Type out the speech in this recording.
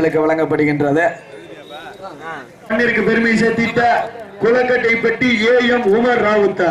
மாடுகளுக்கு வழங்கப்படுகின்றது. பெருமை சேர்த்திட்ட குளக்கட்டை பெட்டி ஏ எம் உமர் ராவுத்தா.